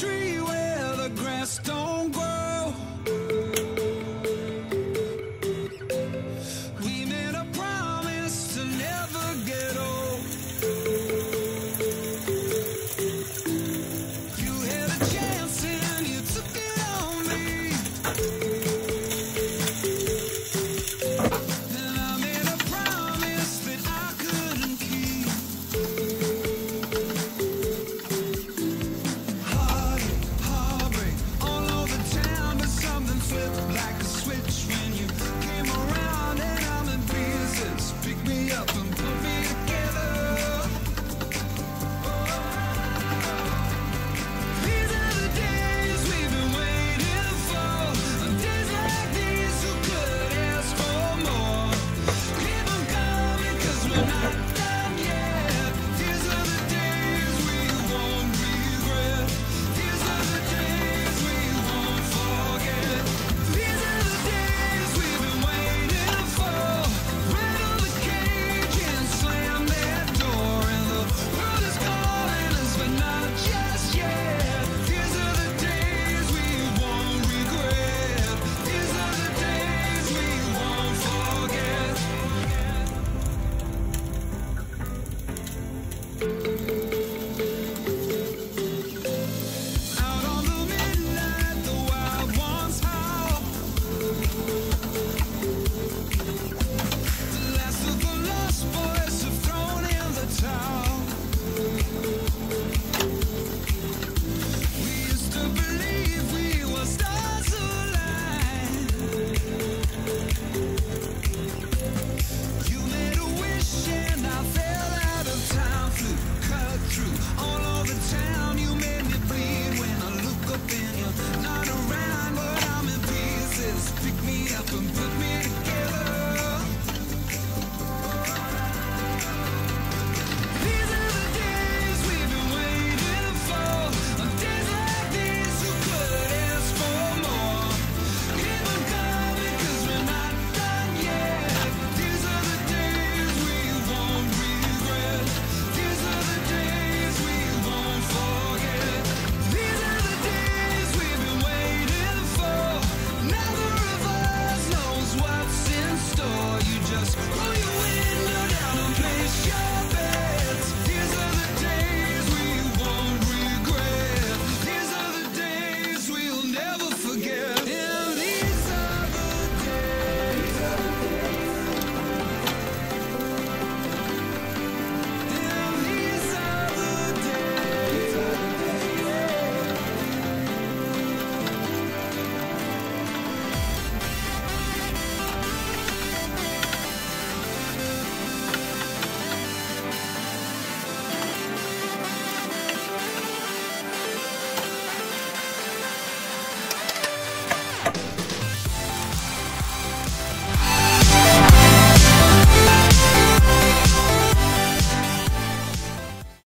tree. up. Bye.